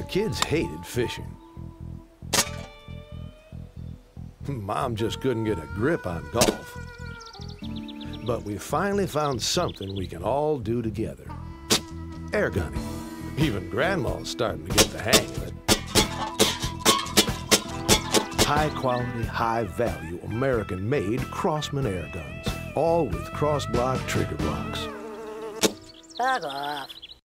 The kids hated fishing. Mom just couldn't get a grip on golf. But we finally found something we can all do together. Air gunning. Even Grandma's starting to get the hang of it. High quality, high value, American made Crosman air guns. All with cross block trigger blocks. Bug off.